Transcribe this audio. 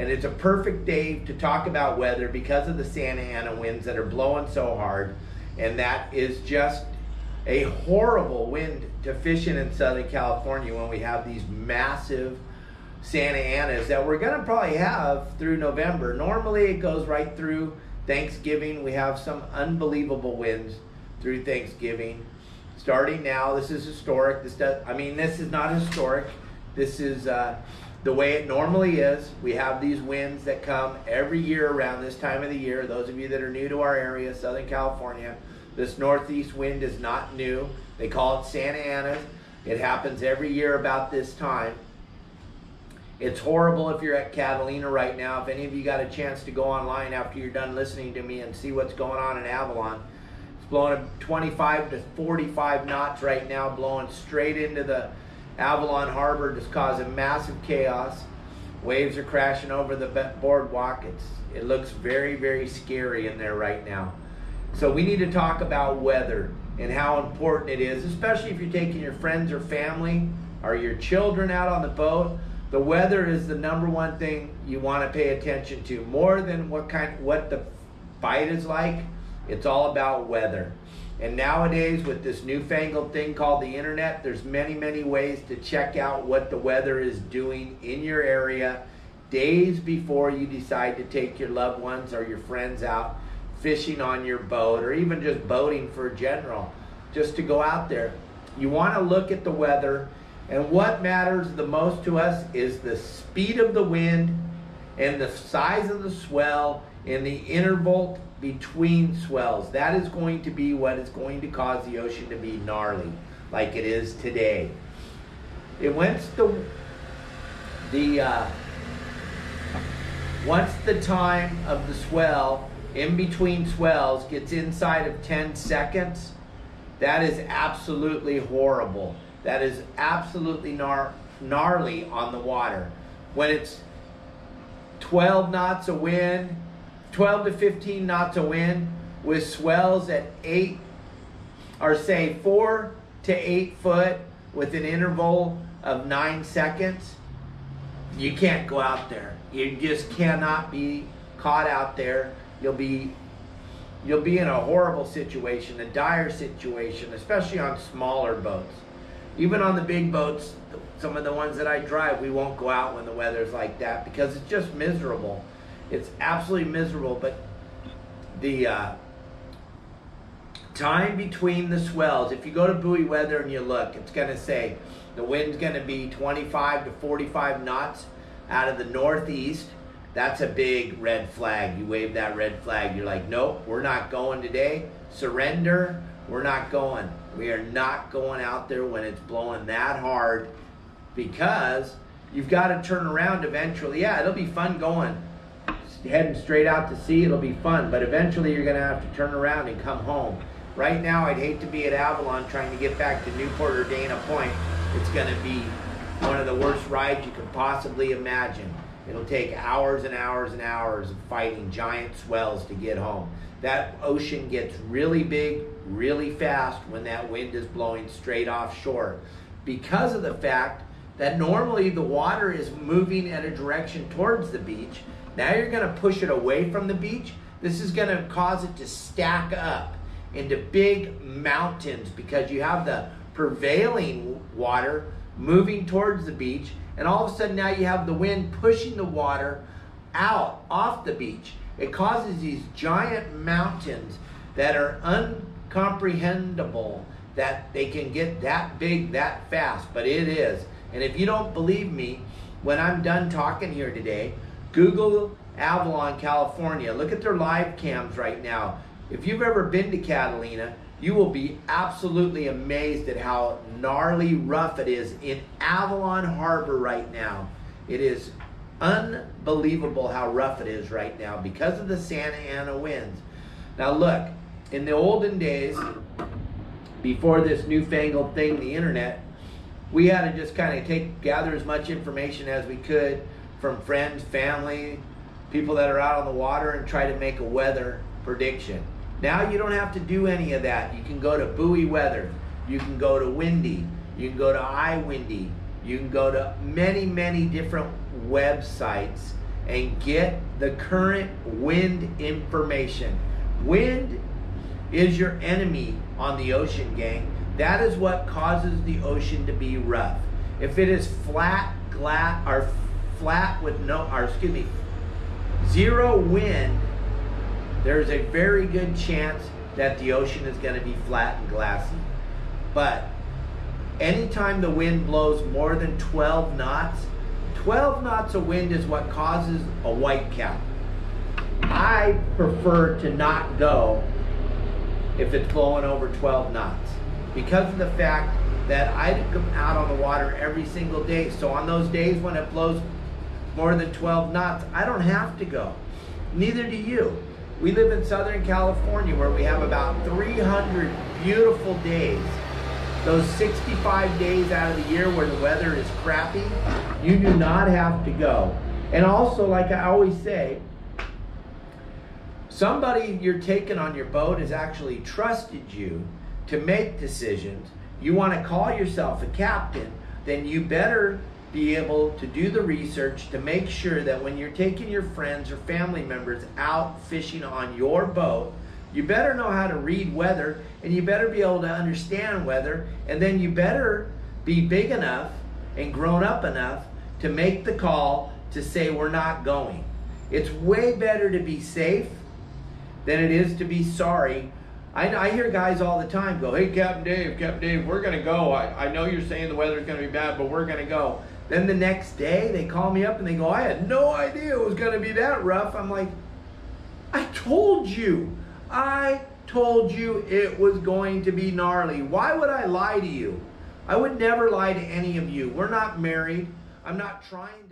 And it's a perfect day to talk about weather because of the Santa Ana winds that are blowing so hard. And that is just a horrible wind to fish in in Southern California when we have these massive Santa Anas that we're going to probably have through November. Normally it goes right through Thanksgiving. We have some unbelievable winds through Thanksgiving. Starting now, this is historic. This does, I mean, this is not historic. This is uh, the way it normally is. We have these winds that come every year around this time of the year. Those of you that are new to our area, Southern California, this northeast wind is not new. They call it Santa Ana. It happens every year about this time. It's horrible if you're at Catalina right now. If any of you got a chance to go online after you're done listening to me and see what's going on in Avalon, it's blowing 25 to 45 knots right now, blowing straight into the Avalon Harbor, is causing massive chaos. Waves are crashing over the boardwalk. It's it looks very very scary in there right now. So we need to talk about weather and how important it is, especially if you're taking your friends or family or your children out on the boat the weather is the number one thing you want to pay attention to more than what kind what the fight is like it's all about weather and nowadays with this newfangled thing called the internet there's many many ways to check out what the weather is doing in your area days before you decide to take your loved ones or your friends out fishing on your boat or even just boating for general just to go out there. You want to look at the weather and what matters the most to us is the speed of the wind and the size of the swell and the interval between swells. That is going to be what is going to cause the ocean to be gnarly, like it is today. It once the the uh, once the time of the swell in between swells gets inside of 10 seconds, that is absolutely horrible that is absolutely gnar- gnarly on the water. When it's 12 knots of wind, 12 to 15 knots of wind with swells at 8 or say 4 to 8 foot with an interval of 9 seconds, you can't go out there. You just cannot be caught out there. You'll be you'll be in a horrible situation, a dire situation, especially on smaller boats even on the big boats, some of the ones that I drive, we won't go out when the weather's like that because it's just miserable. It's absolutely miserable. But the uh, time between the swells, if you go to buoy weather and you look, it's going to say the wind's going to be 25 to 45 knots out of the northeast. That's a big red flag. You wave that red flag. You're like, nope, we're not going today. Surrender. We're not going. We are not going out there when it's blowing that hard because you've got to turn around eventually. Yeah, it'll be fun going, heading straight out to sea. It'll be fun, but eventually you're going to have to turn around and come home. Right now, I'd hate to be at Avalon trying to get back to Newport or Dana Point. It's going to be one of the worst rides you could possibly imagine. It'll take hours and hours and hours of fighting giant swells to get home. That ocean gets really big, really fast when that wind is blowing straight offshore because of the fact that normally the water is moving at a direction towards the beach. Now you're going to push it away from the beach. This is going to cause it to stack up into big mountains because you have the prevailing water moving towards the beach, and all of a sudden now you have the wind pushing the water out off the beach. It causes these giant mountains that are uncomprehendable that they can get that big that fast, but it is. And if you don't believe me, when I'm done talking here today, Google Avalon, California. Look at their live cams right now. If you've ever been to Catalina, you will be absolutely amazed at how gnarly rough it is in Avalon Harbor right now. It is unbelievable how rough it is right now because of the Santa Ana winds. Now, look, in the olden days, before this newfangled thing, the internet, we had to just kind of take gather as much information as we could from friends, family, people that are out on the water, and try to make a weather prediction. Now you don't have to do any of that. You can go to buoy weather, you can go to windy, you can go to eye windy. you can go to many, many different websites and get the current wind information. Wind is your enemy on the ocean, gang. That is what causes the ocean to be rough. If it is flat, glass, or flat with no, or excuse me, zero wind, there's a very good chance that the ocean is going to be flat and glassy. But anytime the wind blows more than 12 knots, 12 knots of wind is what causes a white cap. I prefer to not go if it's blowing over 12 knots because of the fact that I come out on the water every single day. So on those days when it blows more than 12 knots, I don't have to go. Neither do you. We live in Southern California where we have about 300 beautiful days. Those 65 days out of the year where the weather is crappy, you do not have to go. And also, like I always say, somebody you're taking on your boat has actually trusted you to make decisions. You want to call yourself a captain, then you better be able to do the research to make sure that when you're taking your friends or family members out fishing on your boat, you better know how to read weather and you better be able to understand weather and then you better be big enough and grown up enough to make the call to say we're not going. It's way better to be safe than it is to be sorry. I, I hear guys all the time go, Hey, Captain Dave, Captain Dave, we're going to go. I, I know you're saying the weather's going to be bad, but we're going to go. Then the next day, they call me up and they go, I had no idea it was going to be that rough. I'm like, I told you. I told you it was going to be gnarly. Why would I lie to you? I would never lie to any of you. We're not married. I'm not trying.